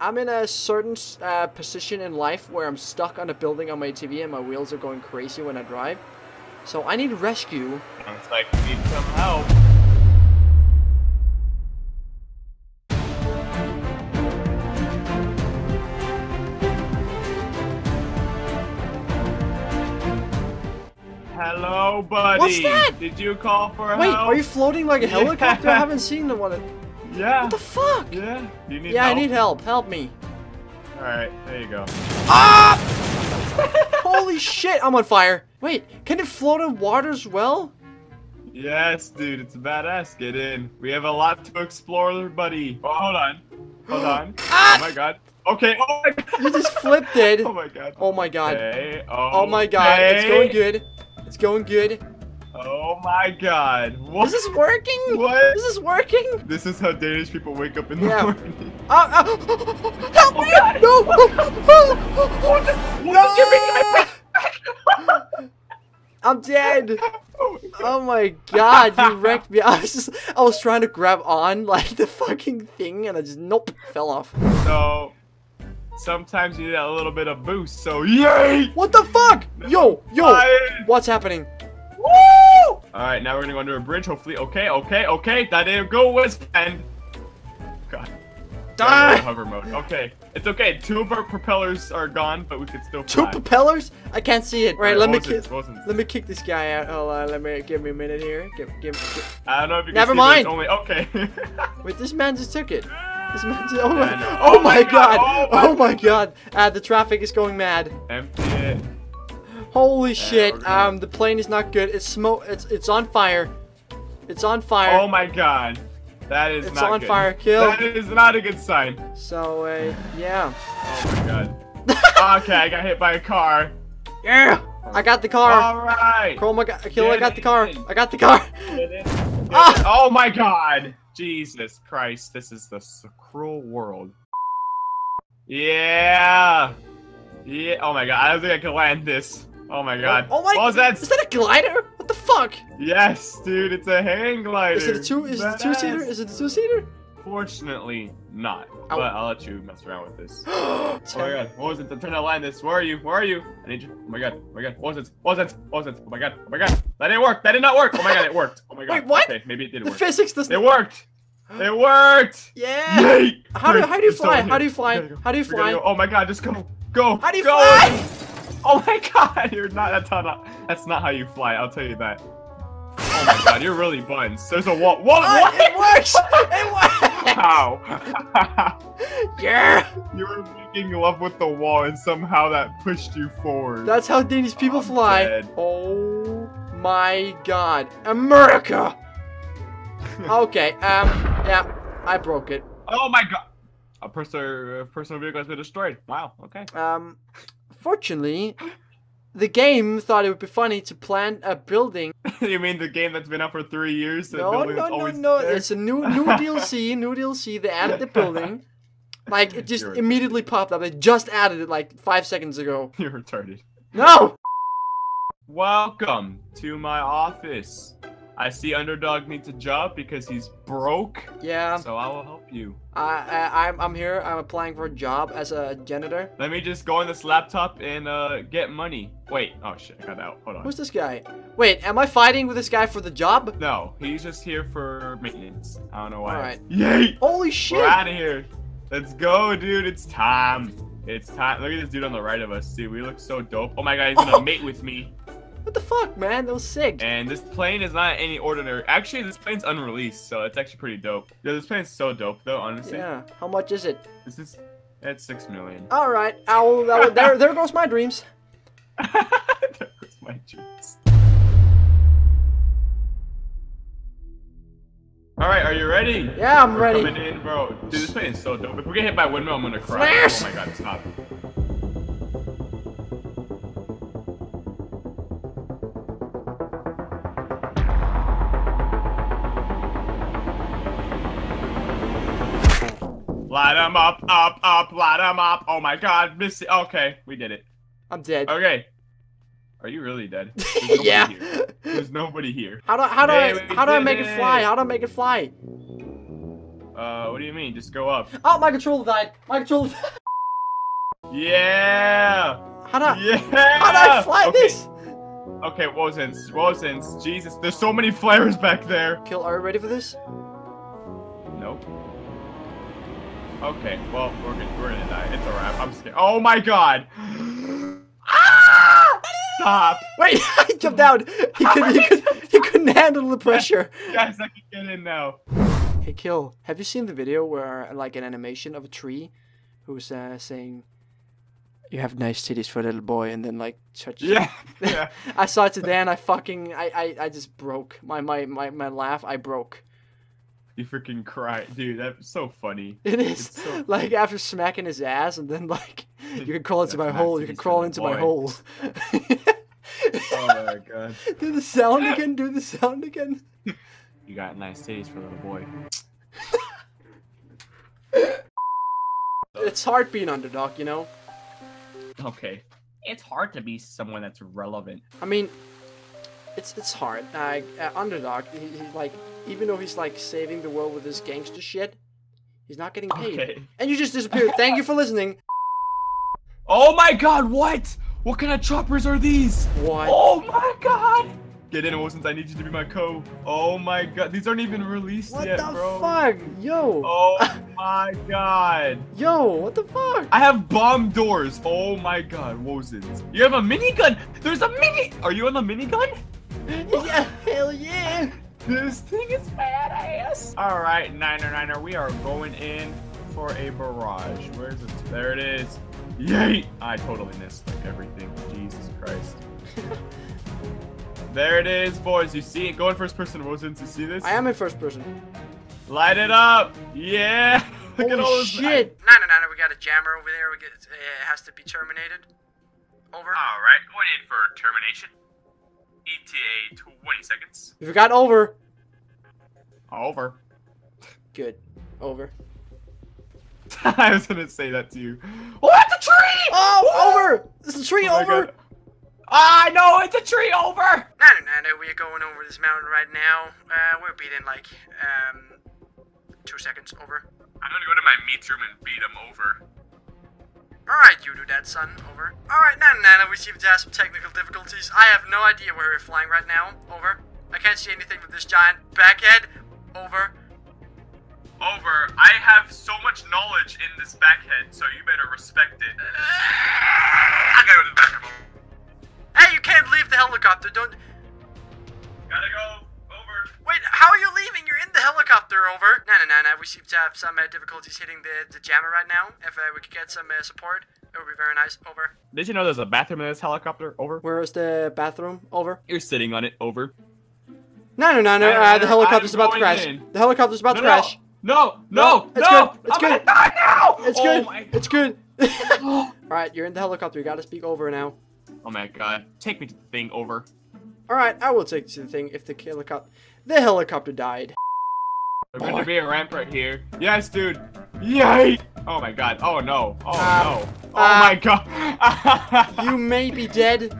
I'm in a certain uh, position in life where I'm stuck on a building on my TV and my wheels are going crazy when I drive. So I need rescue. Sounds like you need some help. Hello, buddy. What's that? Did you call for Wait, help? Wait, are you floating like a helicopter? I haven't seen the one. Yeah. What the fuck? Yeah. You need Yeah, I need help. Help me. All right, there you go. Ah! Holy shit, I'm on fire. Wait, can it float in water as well? Yes, dude, it's badass. Get in. We have a lot to explore, buddy. Oh, hold on. Hold on. Ah! Oh my god. Okay. Oh my god. You just flipped it. Oh my god. Oh my god. Okay. Oh my god, it's going good. It's going good. Oh my god. What? Is this working? What? Is this working? This is how Danish people wake up in the Yeah. morning. Ah, ah, help me! God. No! What? no! I'm dead. Oh my god. Oh my god, you wrecked me. I was just, I was trying to grab on like the fucking thing and I just nope fell off. So sometimes you need a little bit of boost. So yay! What the fuck? Yo, yo, what's happening? All right, now we're gonna go under a bridge. Hopefully, okay, okay, okay. That didn't go as planned. God. Die! Hover mode. Okay, it's okay. Two of our propellers are gone, but we could still Fly. Two propellers? I can't see it. Right, let me kick. Let me kick this guy out. Hold on, let me give me a minute here. Give, give, give. I don't know if you can Never mind. Only okay. Wait, this man just took it. This man just. Oh Yeah, my, know. oh my god! Oh Oh my my god! Uh, the traffic is going mad. Empty. Holy shit! Um, the plane is not good. It's smoke. It's it's on fire. It's on fire. Oh my god. That is It's not on good. fire. Kill. That is not a good sign. So uh, yeah. Oh my god. okay, I got hit by a car. Yeah. I got the car. All right. Chroma got kill. I got the car. I got the car. Get in. Ah! Oh my god! Jesus Christ, this is the cruel world. Yeah! Yeah, oh my god, I don't think I can land this. Oh my god. Oh my. What was that? Is that a glider? What the fuck? Yes, dude, it's a hang glider. Is it a two? Is it a two seater? Is it a two seater? Fortunately, not. Ow. But I'll let you mess around with this. oh Oh my god, what was it? I'm trying to this. Where are you? Where are you? I need you. Oh my god, oh my god, what was it? What was it? What was it? Oh my god, oh my god. That didn't work. That did not work. Oh my god, it worked. Oh my god. Wait, what? Okay, maybe it did The work. physics doesn't. It worked. It worked. Yeah. Yay! How do- how do you fly? How do you fly? We gotta go. How do you fly? go. Oh my god, just go. Go. How do you go. fly? Oh my god, you're not that's not that's not how you fly, I'll tell you that. Oh my god, you're really buns. There's a wall. Whoa, Ah, what? it works. It works. How? Yeah. you were making love with the wall and somehow that pushed you forward. That's how Danish people I'm fly. dead. Oh my god. America! okay, um, yeah, I broke it. oh my god. A personal, a personal vehicle has been destroyed. Wow, okay. Um, fortunately, the game thought it would be funny to plant a building. you mean the game that's been out for three years? No, no, no, no. there? It's a new new DLC, new DLC. They added the building. Like, it just You're- immediately popped up. They just added it like five seconds ago. You're retarded. No! Welcome to my office. I see Underdog needs a job because he's broke, Yeah, so I will help you. I, I, I'm, I'm here. I'm applying for a job as a janitor. Let me just go on this laptop and uh, get money. Wait, oh shit, I got out. Hold on. Who's this guy? Wait, am I fighting with this guy for the job? No, he's just here for maintenance. I don't know why. Alright. Yay! Holy shit! We're out of here. Let's go, dude. It's time. It's time. Look at this dude on the right of us, See, We look so dope. Oh my god, he's gonna Oh. mate with me. What the fuck, man? That was sick. And this plane is not any ordinary. Actually, this plane's unreleased, so it's actually pretty dope. Yeah, this plane's so dope, though. Honestly, Yeah. How much is it? this is it's six million. All right. That will- there, there goes my dreams. there goes my dreams. All right, are you ready? Yeah, I'm We're ready. Coming in, bro. Dude, this plane is so dope. If we get hit by a windmill, I'm gonna cry. Flash! Oh my god, stop. Light 'em up, up, up, light 'em up. Oh my god, Missy. Okay, we did it. I'm dead. Okay. Are you really dead? There's nobody yeah. here. There's nobody here. How do how do Hey, I how do I make it fly? How do I make it fly? Uh, what do you mean? Just go up. Oh, my controller died. My controller. Yeah! How do I, Yeah! how do I fly okay. this? Okay, Wozenz, Wozenz, Jesus, there's so many flares back there. Kill, are you ready for this? Okay, well, we're gonna, we're gonna die. It's a wrap. I'm scared. Oh my god! ah! Stop! Wait, I jumped out. He couldn't, he, could, he couldn't handle the pressure. Guys, I can get in now. Hey, Kill, have you seen the video where, like, an animation of a tree who's uh, saying, You have nice titties for a little boy, and then, like, touch. Yeah, yeah. I saw it today and I fucking, I, I, I just broke. My, my, my, my laugh, I broke. You freaking cry. Dude, that's so funny. It is. So- Like, after smacking his ass, and then, like, you can crawl into my hole, you can crawl into my hole. Oh my god. do the sound again, do the sound again. You got nice titties for a little boy. It's hard being underdog, you know? Okay. It's hard to be someone that's relevant. I mean, it's it's hard. Uh, uh, underdog, he, he, like, even though he's like saving the world with his gangster shit, he's not getting paid. Okay. And you just disappeared. Thank you for listening. Oh my god, what? What kind of choppers are these? What? Oh my god! Get in, Wilson. I need you to be my co. Oh my god, these aren't even released yet. bro. what the fuck? Yo. Oh my god. Yo, what the fuck? I have bomb doors. Oh my god, Wozenz. You have a minigun. There's a mini. Are you on the minigun? yeah, hell yeah. This thing is badass. All right, Niner Niner, we are going in for a barrage. Where's it? There it is. Yay! I totally missed like everything. Jesus Christ. there it is, boys. You see it? Go in first person, Wozenz. You see this? I am in first person. Light it up. Yeah. Look at all Holy this. shit. Nine nine, we got a jammer over there. We get, uh, it has to be terminated. Over. All right, going in for termination. ETA 20 seconds. We got over. Over. Good. Over. I was gonna say that to you. Oh, it's a tree! Oh, over! This is a tree Oh over! God. no, know it's a tree over. Nana, Nana, we're going over this mountain right now. Uh, we're beating like, um, two seconds over. I'm gonna go to my meat room and beat him over. Alright, you do that, son. Over. Alright, Nana, Nana, we seem to have some technical difficulties. I have no idea where we're flying right now. Over. I can't see anything with this giant backhead. Over. Over. I have so much knowledge in this backhead, so you better respect it. I gotta go to the bathroom. Hey, you can't leave the helicopter. Don't. Gotta go. Over. Wait, how are you leaving? You're in the helicopter. Over. Nana, Nana, we seem to have some uh, difficulties hitting the, the jammer right now. If uh, we could get some uh, support, it would be very nice. Over. Did you know there's a bathroom in this helicopter? Over. Where is the bathroom? Over. You're sitting on it. Over. No, no, no, no. No, no, Uh, no, the helicopter's about to crash. in. The helicopter's about No, to no. crash. No, no, No, it's no! good, it's I'm gonna good. die now! It's oh good. My It's good. Alright, you're in the helicopter. You gotta speak over now. Oh my god. Take me to the thing over. Alright, I will take you to the thing if the helicopter. The helicopter died. There's going to be a ramp right here. Yes, dude. Yay! Oh my god. Oh no. Oh Uh, no. Oh uh, my god. You may be dead,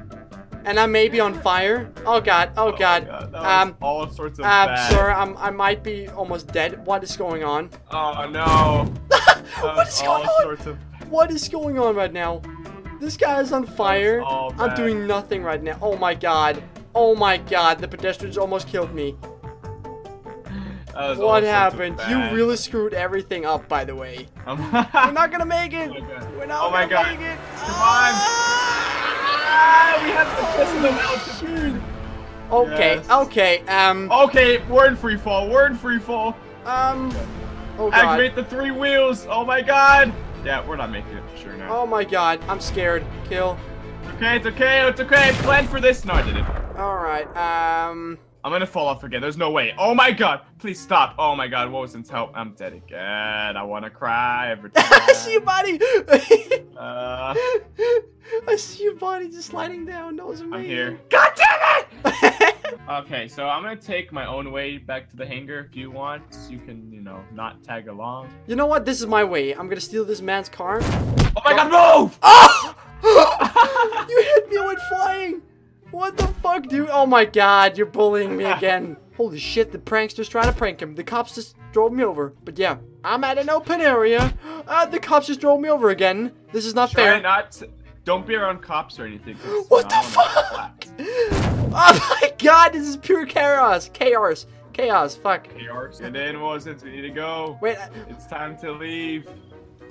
and I may be on fire. Oh god, oh god. That was Um, all sorts of I'm bad. sorry, I'm, I might be almost dead. What is going on? Oh no. That what all going on? sorts of. What is going on right now? This guy is on fire. all I'm doing nothing right now. Oh my god. Oh my god, the pedestrians almost killed me. What happened? You really screwed everything up, by the way. Um, We're not gonna make it. Oh. We're not Oh my gonna God. make it. Come on. Ah, we have to piss in the mountain. Okay, Yes. okay. Um, Okay, we're in free fall. We're in free fall. um. Oh god. Activate the three wheels. Oh my god. Yeah, we're not making it for sure now. Oh my god. I'm scared. Kill. Okay, it's okay, it's okay. Plan for this. No, I didn't. All right. Um. I'm gonna fall off again. There's no way. Oh my god. Please stop. Oh my god. Wozenz help. I'm dead again. I wanna cry every time. I see your body. Uh, I see your body just sliding down. That was I'm here. God damn it! Okay, so I'm gonna take my own way back to the hangar. If you want, you can, you know, not tag along. you know what? This is my way. I'm gonna steal this man's car. Oh my god, move! Oh! you hit me. I went flying. What the fuck, dude? Oh my god, you're bullying me again. Holy shit, the prankster's trying to prank him. The cops just drove me over. But yeah, I'm at an open area. Uh, the cops just drove me over again. This is not Try fair. not. Don't be around cops or anything. What the know, I wanna fuck? Oh my god, this is pure chaos. Chaos. Chaos. Fuck. Chaos. And then Wilsons, we need to go. Wait. I- It's time to leave.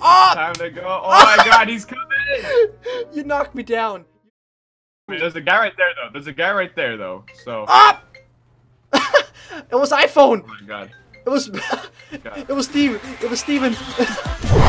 Oh! Time to go. Oh my god, he's coming! You knocked me down. There's a guy right there though. There's a guy right there though. So. Ah! it was iPhone. Oh my god. It was. God. it was Steve. It was Steven.